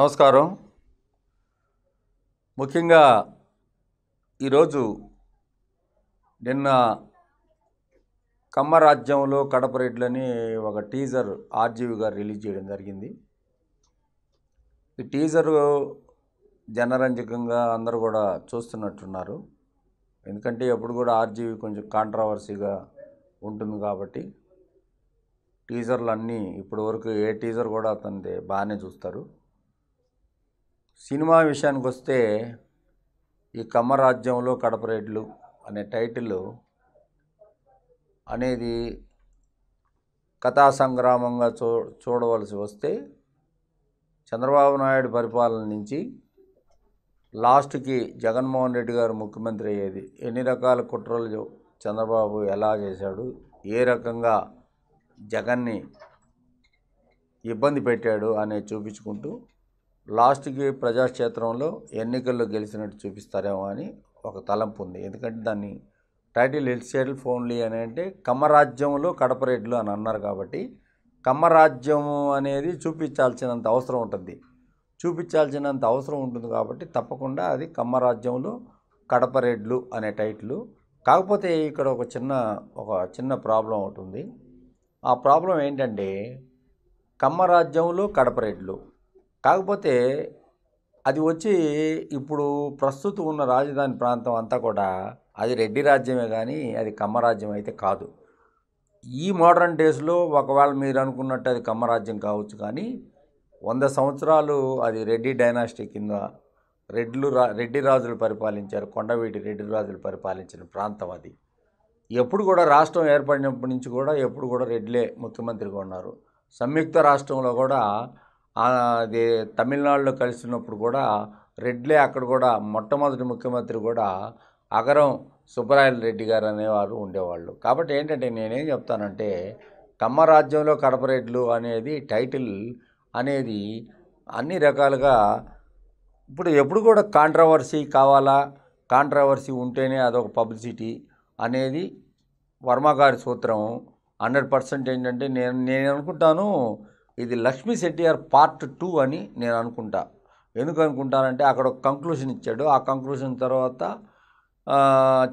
నమస్కారం. ముఖ్యంగా ఈరోజు నిన్న కమ్మరాజ్యంలో కడప రెడ్లని ఒక టీజర్ ఆర్జీవి గారు రిలీజ్ చేయడం జరిగింది. ఈ టీజరు జనరంజకంగా అందరూ కూడా చూస్తున్నట్టున్నారు. ఎందుకంటే ఎప్పుడు కూడా ఆర్జీవి కొంచెం కాంట్రవర్సీగా ఉంటుంది కాబట్టి టీజర్లు అన్నీ ఇప్పటి వరకు ఏ టీజర్ కూడా అతనిది బాగానే చూస్తారు. సినిమా విషయానికి వస్తే ఈ కమ్మరాజ్యంలో కడపరేట్లు అనే టైటిల్ అనేది కథా సంగ్రామంగా చూ చూడవలసి వస్తే చంద్రబాబు నాయుడు పరిపాలన నుంచి లాస్ట్కి జగన్మోహన్ రెడ్డి గారు ముఖ్యమంత్రి అయ్యేది ఎన్ని రకాల కుట్రలు చంద్రబాబు ఎలా చేశాడు ఏ రకంగా జగన్ని ఇబ్బంది పెట్టాడు అనేది చూపించుకుంటూ లాస్ట్కి ప్రజాక్షేత్రంలో ఎన్నికల్లో గెలిచినట్టు చూపిస్తారేమో అని ఒక తలంపు ఉంది. ఎందుకంటే దాన్ని టైటిల్ ఎల్సెల్ ఫోన్లీ అని అంటే కమ్మరాజ్యంలో కడప అని అన్నారు కాబట్టి కమ్మరాజ్యం అనేది చూపించాల్సినంత అవసరం ఉంటుంది. చూపించాల్సినంత అవసరం ఉంటుంది కాబట్టి తప్పకుండా అది కమ్మరాజ్యంలో కడప రెడ్లు అనే టైటిల్. కాకపోతే ఇక్కడ ఒక చిన్న ఒక చిన్న ప్రాబ్లం ఒకటి ఉంది. ఆ ప్రాబ్లం ఏంటంటే కమ్మరాజ్యంలో కడప రెడ్లు కాకపోతే అది వచ్చి ఇప్పుడు ప్రస్తుతం ఉన్న రాజధాని ప్రాంతం అంతా కూడా అది రెడ్డి రాజ్యమే కానీ అది కమ్మరాజ్యం అయితే కాదు. ఈ మోడర్న్ డేస్లో ఒకవేళ మీరు అనుకున్నట్టు అది కమ్మరాజ్యం కావచ్చు కానీ వంద సంవత్సరాలు అది రెడ్డి డైనాసిటీ కింద రెడ్లు రా రెడ్డి రాజులు పరిపాలించారు కొండవీటి రెడ్డి రాజులు పరిపాలించిన ప్రాంతం అది. ఎప్పుడు కూడా రాష్ట్రం ఏర్పడినప్పటి నుంచి కూడా ఎప్పుడు కూడా రెడ్లే ముఖ్యమంత్రిగా ఉన్నారు. సంయుక్త రాష్ట్రంలో కూడా అది తమిళనాడులో కలిసినప్పుడు కూడా రెడ్లే అక్కడ కూడా మొట్టమొదటి ముఖ్యమంత్రి కూడా అగరం సుబ్బరాయల రెడ్డి గారు అనేవారు ఉండేవాళ్ళు. కాబట్టి ఏంటంటే నేనేం చెప్తానంటే కమ్మ రాజ్యంలో కడప రెడ్లు అనేది టైటిల్ అనేది అన్ని రకాలుగా ఇప్పుడు ఎప్పుడు కూడా కాంట్రవర్సీ కావాలా కాంట్రవర్సీ ఉంటేనే అదొక పబ్లిసిటీ అనేది వర్మ గారి సూత్రం. హండ్రెడ్ పర్సెంట్ ఏంటంటే నేను నేను అనుకుంటాను ఇది లక్ష్మీ శెట్టిఆర్ పార్ట్ టూ అని నేను అనుకుంటా. ఎందుకు అనుకుంటానంటే అక్కడ ఒక కంక్లూషన్ ఇచ్చాడు. ఆ కంక్లూషన్ తర్వాత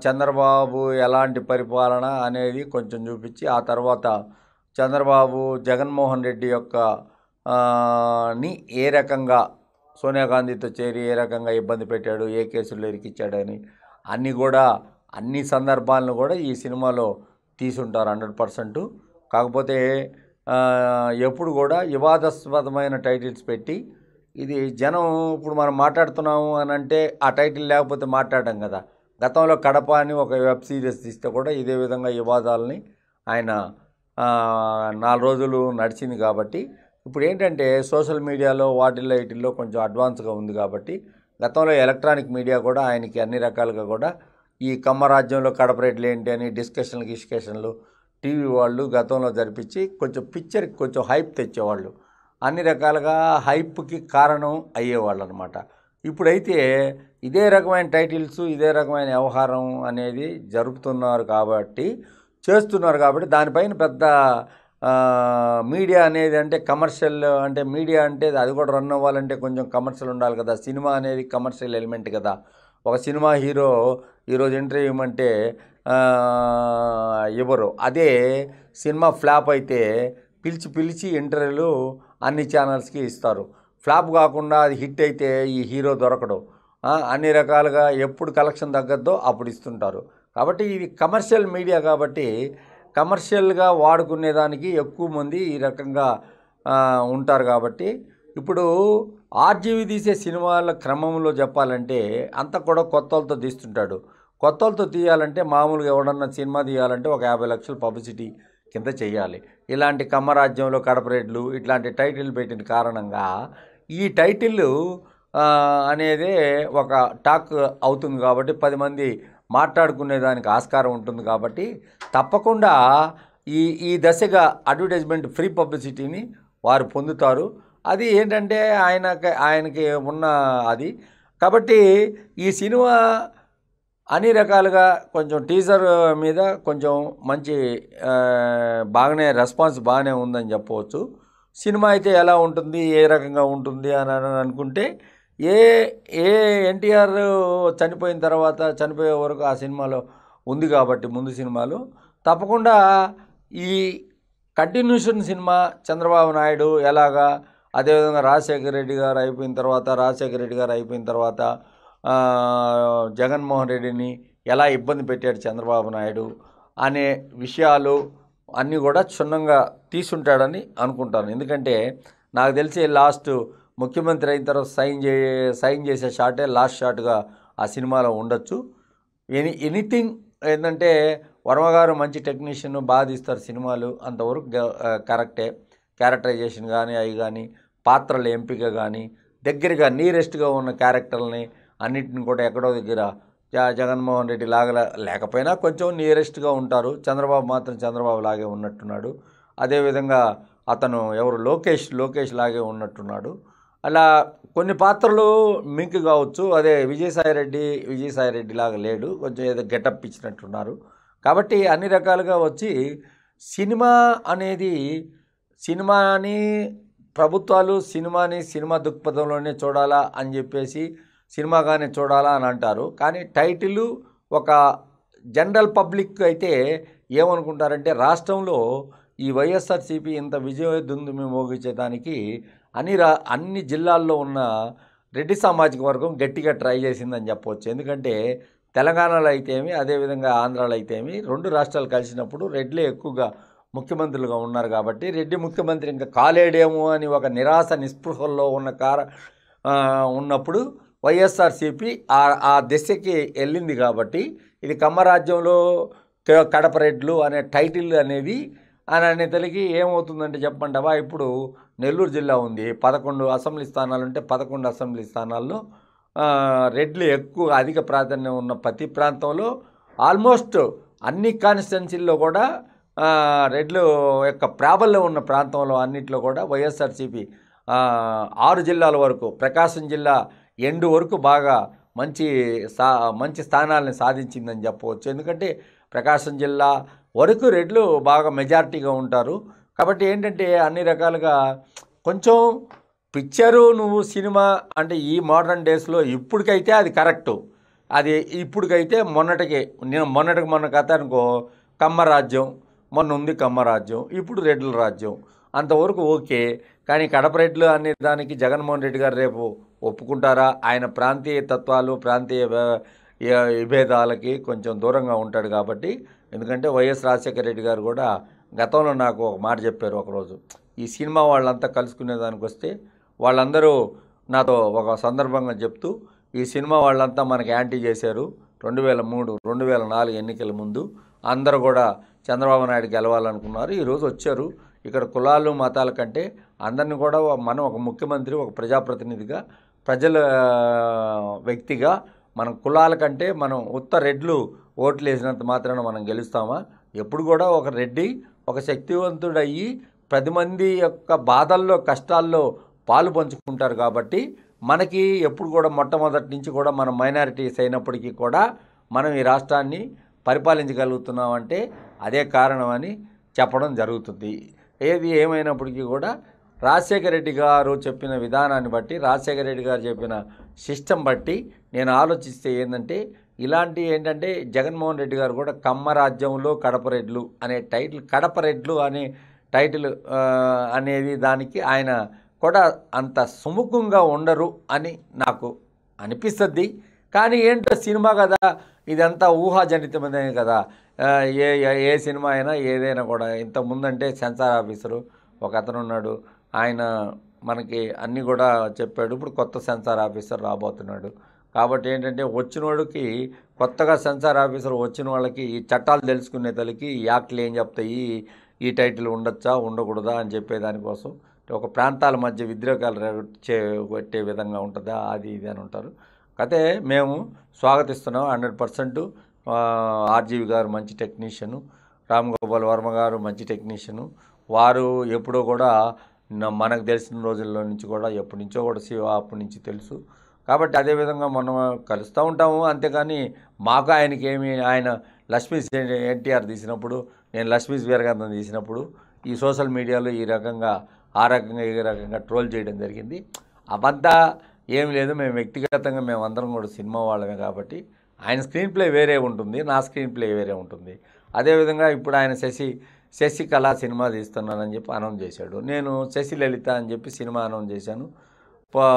చంద్రబాబు ఎలాంటి పరిపాలన అనేది కొంచెం చూపించి ఆ తర్వాత చంద్రబాబు జగన్మోహన్ రెడ్డి యొక్క ని ఏ రకంగా సోనియా గాంధీతో చేరి ఏ రకంగా ఇబ్బంది పెట్టాడు ఏ కేసుల్లో ఇరికిచ్చాడని అన్నీ కూడా అన్ని సందర్భాలను కూడా ఈ సినిమాలో తీసుంటారు హండ్రెడ్ పర్సెంట్. కాకపోతే ఎప్పుడు కూడా వివాదాస్పదమైన టైటిల్స్ పెట్టి ఇది జనం ఇప్పుడు మనం మాట్లాడుతున్నాము అని అంటే ఆ టైటిల్ లేకపోతే మాట్లాడడం కదా. గతంలో కడప అని ఒక వెబ్ సిరీస్ తీస్తే కూడా ఇదే విధంగా వివాదాలని ఆయన నాలుగు రోజులు నడిచింది కాబట్టి ఇప్పుడు ఏంటంటే సోషల్ మీడియాలో వాటిల్లో వీటిల్లో కొంచెం అడ్వాన్స్గా ఉంది కాబట్టి గతంలో ఎలక్ట్రానిక్ మీడియా కూడా ఆయనకి అన్ని రకాలుగా కూడా ఈ కమ్మ రాజ్యంలో కడప రేట్లు ఏంటి అని డిస్కషన్లు డిస్కషన్లు టీవీ వాళ్ళు గతంలో జరిపించి కొంచెం పిక్చర్కి కొంచెం హైప్ తెచ్చేవాళ్ళు. అన్ని రకాలుగా హైప్కి కారణం అయ్యేవాళ్ళు అనమాట ఇప్పుడైతే ఇదే రకమైన టైటిల్స్ ఇదే రకమైన వ్యవహారం అనేది జరుపుతున్నారు కాబట్టి చేస్తున్నారు కాబట్టి దానిపైన పెద్ద మీడియా అనేది అంటే కమర్షియల్ అంటే మీడియా అంటే అది కూడా రన్ అవ్వాలంటే కొంచెం కమర్షియల్ ఉండాలి కదా. సినిమా అనేది కమర్షియల్ ఎలిమెంట్ కదా. ఒక సినిమా హీరో ఈరోజు ఇంటర్వ్యూ ఇవ్వమంటే ఇవ్వరు అదే సినిమా ఫ్లాప్ అయితే పిలిచి పిలిచి ఇంటర్వ్యూలు అన్ని ఛానల్స్కి ఇస్తారు. ఫ్లాప్ కాకుండా అది హిట్ అయితే ఈ హీరో దొరకడు. అన్ని రకాలుగా ఎప్పుడు కలెక్షన్ తగ్గద్దో అప్పుడు ఇస్తుంటారు. కాబట్టి ఇది కమర్షియల్ మీడియా కాబట్టి కమర్షియల్గా వాడుకునే దానికి ఎక్కువ మంది ఈ రకంగా ఉంటారు కాబట్టి ఇప్పుడు ఆర్జీవి తీసే సినిమాల క్రమంలో చెప్పాలంటే అంత కూడా కొత్తలతో తీస్తుంటాడు. కొత్తలతో తీయాలంటే మామూలుగా ఎవడన్నా సినిమా తీయాలంటే ఒక యాభై లక్షలు పబ్లిసిటీ కింద చేయాలి. ఇలాంటి కమ్మరాజ్యంలో కడపరేట్లు ఇట్లాంటి టైటిల్ పెట్టిన కారణంగా ఈ టైటిల్ అనేది ఒక టాక్ అవుతుంది కాబట్టి పది మంది మాట్లాడుకునే దానికి ఆస్కారం ఉంటుంది కాబట్టి తప్పకుండా ఈ ఈ దశగా అడ్వర్టైజ్మెంట్ ఫ్రీ పబ్లిసిటీని వారు పొందుతారు. అది ఏంటంటే ఆయనకి ఆయనకి ఉన్న అది. కాబట్టి ఈ సినిమా అన్ని రకాలుగా కొంచెం టీజర్ మీద కొంచెం మంచి బాగానే రెస్పాన్స్ బాగానే ఉందని చెప్పవచ్చు. సినిమా అయితే ఎలా ఉంటుంది ఏ రకంగా ఉంటుంది అని అనుకుంటే ఏ ఏ ఎన్టీఆర్ చనిపోయిన తర్వాత చనిపోయే వరకు ఆ సినిమాలో ఉంది కాబట్టి ముందు సినిమాలు. తప్పకుండా ఈ కంటిన్యూషన్ సినిమా చంద్రబాబు నాయుడు ఎలాగా అదేవిధంగా రాజశేఖర రెడ్డి గారు అయిపోయిన తర్వాత రాజశేఖర రెడ్డి గారు అయిపోయిన తర్వాత జగన్మోహన్ రెడ్డిని ఎలా ఇబ్బంది పెట్టాడు చంద్రబాబు నాయుడు అనే విషయాలు అన్నీ కూడా క్షుణ్ణంగా తీసుంటాడని అనుకుంటాను. ఎందుకంటే నాకు తెలిసి లాస్ట్ ముఖ్యమంత్రి అయిన తర్వాత సైన్ చే సైన్ చేసే షాటే లాస్ట్ షాట్గా ఆ సినిమాలో ఉండొచ్చు. ఎనీ ఎనీథింగ్ ఏంటంటే వర్మ గారు మంచి టెక్నీషియన్ బాగా తీస్తారు సినిమాలు అంతవరకు కరెక్టే. క్యారెక్టరైజేషన్ కానీ అవి కానీ పాత్రల ఎంపిక కానీ దగ్గరగా నీరెస్ట్గా ఉన్న క్యారెక్టర్ని అన్నింటిని కూడా ఎక్కడో దగ్గర జగన్మోహన్ రెడ్డి లాగా లేకపోయినా కొంచెం నియరెస్ట్గా ఉంటారు. చంద్రబాబు మాత్రం చంద్రబాబు లాగే ఉన్నట్టున్నాడు. అదేవిధంగా అతను ఎవరు? లోకేష్ లోకేష్ లాగే ఉన్నట్టున్నాడు. అలా కొన్ని పాత్రలు మింక్ కావచ్చు. అదే విజయసాయిరెడ్డి విజయసాయిరెడ్డి లాగా లేడు. కొంచెం ఏదో గెటప్ ఇచ్చినట్టున్నారు. కాబట్టి అన్ని రకాలుగా వచ్చి సినిమా అనేది సినిమాని ప్రభుత్వాలు సినిమాని సినిమా దృక్పథంలోనే చూడాలా అని చెప్పేసి సినిమాగానే చూడాలా అని అంటారు. కానీ టైటిల్ ఒక జనరల్ పబ్లిక్ అయితే ఏమనుకుంటారంటే రాష్ట్రంలో ఈ వైఎస్ఆర్సీపీ ఇంత విజయ దుందుమి మోగించేదానికి అన్ని రా అన్ని జిల్లాల్లో ఉన్న రెడ్డి సామాజిక వర్గం గట్టిగా ట్రై చేసిందని చెప్పవచ్చు ఎందుకంటే తెలంగాణలో అయితేమి అదేవిధంగా ఆంధ్రాలో అయితేమి రెండు రాష్ట్రాలు కలిసినప్పుడు రెడ్లే ఎక్కువగా ముఖ్యమంత్రులుగా ఉన్నారు కాబట్టి రెడ్డి ముఖ్యమంత్రి ఇంకా కాలేడేమో అని ఒక నిరాశ నిస్పృహల్లో ఉన్న కార ఉన్నప్పుడు వైఎస్ఆర్సీపీ ఆ ఆ దిశకి వెళ్ళింది కాబట్టి ఇది కమ్మరాజ్యంలో క- కడప రెడ్లు అనే టైటిల్ అనేది అని అనే తల్లికి ఏమవుతుందంటే చెప్పమంటావా ఇప్పుడు నెల్లూరు జిల్లా ఉంది. పదకొండు అసెంబ్లీ స్థానాలు ఉంటే పదకొండు అసెంబ్లీ స్థానాల్లో రెడ్లు ఎక్కువ అధిక ప్రాధాన్యం ఉన్న ప్రతి ప్రాంతంలో ఆల్మోస్ట్ అన్ని కాన్స్టిట్యున్సీల్లో కూడా రెడ్లు యొక్క ప్రాబల్యం ఉన్న ప్రాంతంలో అన్నిట్లో కూడా వైఎస్ఆర్సీపీ ఆరు జిల్లాల వరకు ప్రకాశం జిల్లా ఎండు వరకు బాగా మంచి సా మంచి స్థానాలను సాధించిందని చెప్పవచ్చు. ఎందుకంటే ప్రకాశం జిల్లా వరకు రెడ్లు బాగా మెజారిటీగా ఉంటారు. కాబట్టి ఏంటంటే అన్ని రకాలుగా కొంచెం పిక్చరు నువ్వు సినిమా అంటే ఈ మోడర్న్ డేస్లో ఇప్పటికైతే అది కరెక్టు. అది ఇప్పటికైతే మొన్నటికి నేను మొన్నటికి మొన్న కథ అనుకో కమ్మరాజ్యం మొన్న ఉంది కమ్మరాజ్యం ఇప్పుడు రెడ్ల రాజ్యం అంతవరకు ఓకే. కానీ కడప రెడ్లు అనే దానికి జగన్మోహన్ రెడ్డి గారు రేపు ఒప్పుకుంటారా? ఆయన ప్రాంతీయ తత్వాలు ప్రాంతీయ విభేదాలకి కొంచెం దూరంగా ఉంటాడు కాబట్టి ఎందుకంటే వైఎస్ రాజశేఖర రెడ్డి గారు కూడా గతంలో నాకు ఒక మాట చెప్పారు ఒకరోజు. ఈ సినిమా వాళ్ళంతా కలుసుకునేదానికి వస్తే వాళ్ళందరూ నాతో ఒక సందర్భంగా చెప్తూ ఈ సినిమా వాళ్ళంతా మనకి యాంటీ చేశారు. రెండు వేల మూడు రెండు వేల నాలుగు ఎన్నికల ముందు అందరూ కూడా చంద్రబాబు నాయుడు గెలవాలనుకున్నారు. ఈరోజు వచ్చారు. ఇక్కడ కులాలు మతాల కంటే అందరిని కూడా మనం ఒక ముఖ్యమంత్రి ఒక ప్రజాప్రతినిధిగా ప్రజల వ్యక్తిగా మనం కులాల కంటే మనం ఉత్త రెడ్లు ఓట్లు వేసినంత మాత్రాన మనం గెలుస్తామా? ఎప్పుడు కూడా ఒక రెడ్డి ఒక శక్తివంతుడయ్యి పది మంది యొక్క బాధల్లో కష్టాల్లో పాలు పంచుకుంటారు కాబట్టి మనకి ఎప్పుడు కూడా మొట్టమొదటి నుంచి కూడా మనం మైనారిటీస్ అయినప్పటికీ కూడా మనం ఈ రాష్ట్రాన్ని పరిపాలించగలుగుతున్నామంటే అదే కారణమని చెప్పడం జరుగుతుంది. ఏది ఏమైనప్పటికీ కూడా రాజశేఖర రెడ్డి గారు చెప్పిన విధానాన్ని బట్టి రాజశేఖర రెడ్డి గారు చెప్పిన సిస్టమ్ బట్టి నేను ఆలోచిస్తే ఏంటంటే ఇలాంటి ఏంటంటే జగన్మోహన్ రెడ్డి గారు కూడా కమ్మ రాజ్యంలో కడప రెడ్లు అనే టైటిల్ కడప రెడ్లు అనే టైటిల్ అనేది దానికి ఆయన కూడా అంత సుముఖంగా ఉండరు అని నాకు అనిపిస్తుంది. కానీ ఏంటో సినిమా కదా ఇదంతా ఊహాజనితమే కదా. ఏ ఏ- ఏ సినిమా అయినా ఏదైనా కూడా ఇంత ముందంటే సెన్సార్ ఆఫీసరు ఒక అతను ఉన్నాడు ఆయన మనకి అన్నీ కూడా చెప్పాడు. ఇప్పుడు కొత్త సెన్సార్ ఆఫీసర్ రాబోతున్నాడు. కాబట్టి ఏంటంటే వచ్చిన వాడికి కొత్తగా సెన్సార్ ఆఫీసర్ వచ్చిన వాళ్ళకి ఈ చట్టాలు తెలుసుకునే తలకి ఈ యాక్ట్లు ఏం చెప్తాయి? ఈ టైటిల్ ఉండొచ్చా? ఉండకూడదా? అని చెప్పే దానికోసం ఒక ప్రాంతాల మధ్య విద్రోహాలు రేగొచ్చే విధంగా ఉంటుందా? అది ఇది అని ఉంటారు. అయితే మేము స్వాగతిస్తున్నాం హండ్రెడ్ పర్సెంట్. ఆర్జీవి గారు మంచి టెక్నీషియను. రామ్ గోపాల్ వర్మ గారు మంచి టెక్నీషియను. వారు ఎప్పుడో కూడా మనకు తెలిసిన రోజుల్లో నుంచి కూడా ఎప్పటి నుంచో కూడా శివ అప్పటి నుంచి తెలుసు. కాబట్టి అదేవిధంగా మనం కలుస్తూ ఉంటాము. అంతేగాని మాకు ఆయనకి ఏమి ఆయన లక్ష్మీ ఎన్టీఆర్ తీసినప్పుడు నేను లక్ష్మీ వీరగంధం తీసినప్పుడు ఈ సోషల్ మీడియాలో ఈ రకంగా ఆ రకంగా ఈ రకంగా ట్రోల్ చేయడం జరిగింది. అవంతా ఏం లేదు. మేము వ్యక్తిగతంగా మేము అందరం కూడా సినిమా వాళ్ళమే కాబట్టి ఆయన స్క్రీన్ ప్లే వేరే ఉంటుంది నా స్క్రీన్ ప్లే వేరే ఉంటుంది. అదేవిధంగా ఇప్పుడు ఆయన శశి శశికళ సినిమా తీస్తున్నానని చెప్పి అనౌన్స్ చేశాడు. నేను శశిలలిత అని చెప్పి సినిమా అనౌన్స్ చేశాను.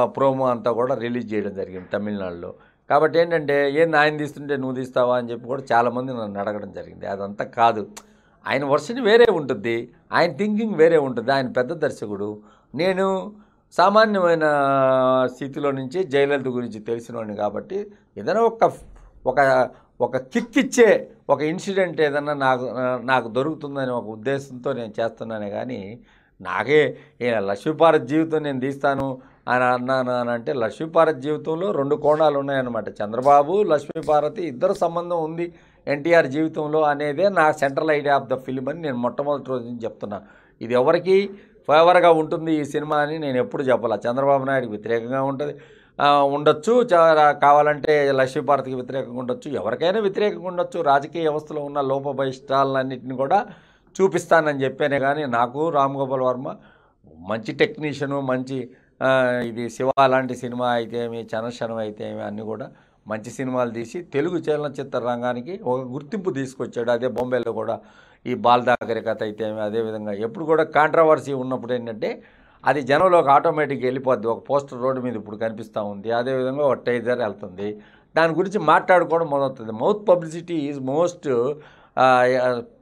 ప్రోమో అంతా కూడా రిలీజ్ చేయడం జరిగింది తమిళనాడులో. కాబట్టి ఏంటంటే ఏంది ఆయన తీస్తుంటే నువ్వు తీస్తావా? అని చెప్పి కూడా చాలామంది నన్ను అడగడం జరిగింది. అదంతా కాదు. ఆయన వర్షన్ వేరే ఉంటుంది. ఆయన థింకింగ్ వేరే ఉంటుంది. ఆయన పెద్ద దర్శకుడు. నేను సామాన్యమైన స్థితిలో నుంచి జయలలిత గురించి తెలిసినవాడిని కాబట్టి ఏదైనా ఒక ఒక ఒక కిక్ ఇచ్చే ఒక ఇన్సిడెంట్ ఏదన్నా నాకు నాకు దొరుకుతుందని ఒక ఉద్దేశంతో నేను చేస్తున్నానే కానీ నాకే ఏ లక్ష్మీపార్వతి జీవితం నేను తీస్తాను అని అన్నాను అని అంటే లక్ష్మీపార్వతి జీవితంలో రెండు కోణాలు ఉన్నాయన్నమాట. చంద్రబాబు లక్ష్మీపార్వతి ఇద్దరు సంబంధం ఉంది ఎన్టీఆర్ జీవితంలో అనేదే నా central idea of the film అని నేను మొట్టమొదటి రోజు నుంచి చెప్తున్నా. ఇది ఎవరికి ఫేవర్గా ఉంటుంది ఈ సినిమా అని నేను ఎప్పుడు చెప్పాల. చంద్రబాబు నాయుడుకి వ్యతిరేకంగా ఉంటుంది. ఉండొచ్చు. కావాలంటే లక్ష్మీభారతికి వ్యతిరేకంగా ఉండొచ్చు. ఎవరికైనా వ్యతిరేకంగా ఉండొచ్చు. రాజకీయ వ్యవస్థలో ఉన్న లోపభయిష్టాలన్నింటిని కూడా చూపిస్తానని చెప్పానే కానీ నాకు రామ్ గోపాల్ వర్మ మంచి టెక్నీషియను మంచి ఇది శివ లాంటి సినిమా అయితే ఏమి చనశనం అయితే ఏమి అన్నీ కూడా మంచి సినిమాలు తీసి తెలుగు చలనచిత్ర రంగానికి ఒక గుర్తింపు తీసుకొచ్చాడు. అదే బొంబాయిలో కూడా ఈ బాల్దాగరి కథ అయితే ఏమి అదేవిధంగా ఎప్పుడు కూడా కాంట్రవర్సీ ఉన్నప్పుడు ఏంటంటే అది జనంలోకి ఆటోమేటిక్గా వెళ్ళిపోద్ది. ఒక పోస్టర్ రోడ్డు మీద ఇప్పుడు కనిపిస్తూ ఉంది. అదేవిధంగా ఒక టైజర్ వెళ్తుంది. దాని గురించి మాట్లాడుకోవడం మొదలవుతుంది. మౌత్ పబ్లిసిటీ ఈజ్ మోస్ట్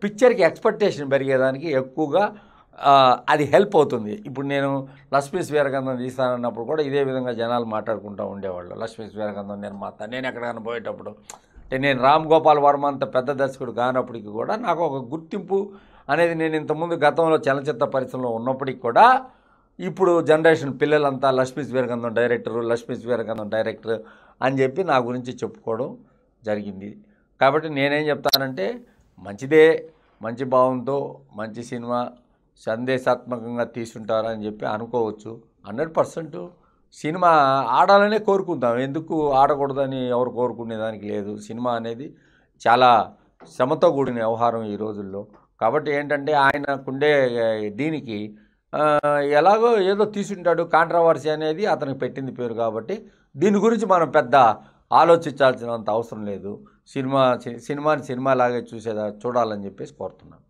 పిక్చర్కి ఎక్స్పెక్టేషన్ పెరిగేదానికి ఎక్కువగా అది హెల్ప్ అవుతుంది. ఇప్పుడు నేను లక్ష్మీ స్వీరగంధం తీస్తానన్నప్పుడు కూడా ఇదే విధంగా జనాలు మాట్లాడుకుంటూ ఉండేవాళ్ళు. లక్ష్మీ స్వీరగంధం నేను మాత నేను ఎక్కడికైనా పోయేటప్పుడు అంటే నేను రామ్ గోపాల్ వర్మ అంత పెద్ద దర్శకుడు కానప్పటికీ కూడా నాకు ఒక గుర్తింపు అనేది నేను ఇంతకుముందు గతంలో చలనచిత్ర పరిశ్రమలో ఉన్నప్పటికీ కూడా ఇప్పుడు జనరేషన్ పిల్లలంతా లక్ష్మీ స్వీరగంధం డైరెక్టరు లక్ష్మీ స్వీరగంధం డైరెక్టర్ అని చెప్పి నా గురించి చెప్పుకోవడం జరిగింది. కాబట్టి నేనేం చెప్తానంటే మంచిదే మంచి భావంతో మంచి సినిమా సందేశాత్మకంగా తీసుంటారని చెప్పి అనుకోవచ్చు. హండ్రెడ్ పర్సెంట్ సినిమా ఆడాలనే కోరుకుందాం ఎందుకు ఆడకూడదని ఎవరు కోరుకునేదానికి లేదు. సినిమా అనేది చాలా శ్రమతో కూడిన వ్యవహారం ఈ రోజుల్లో. కాబట్టి ఏంటంటే ఆయనకుండే దీనికి ఎలాగో ఏదో తీసుంటాడు కాంట్రవర్సీ అనేది అతనికి పెట్టింది పేరు కాబట్టి దీని గురించి మనం పెద్ద ఆలోచించాల్సినంత అవసరం లేదు. సినిమా సి- సినిమాని సినిమాలాగే చూసేదా చూడాలని చెప్పేసి కోరుతున్నాను